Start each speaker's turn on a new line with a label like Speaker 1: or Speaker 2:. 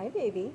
Speaker 1: Hi, baby.